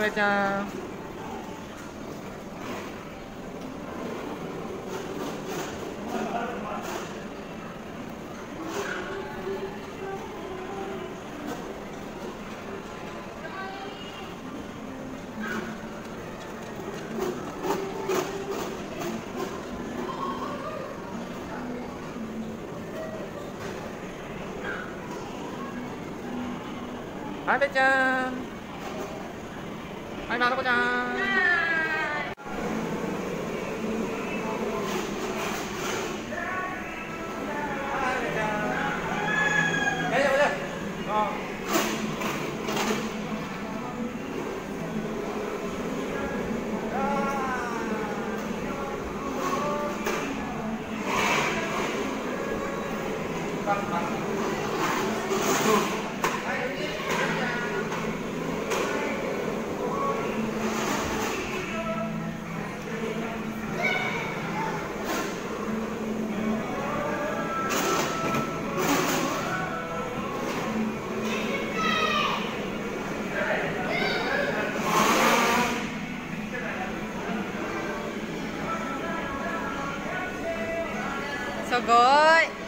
べちゃんはいべちゃんる子ちゃんはいべすごい。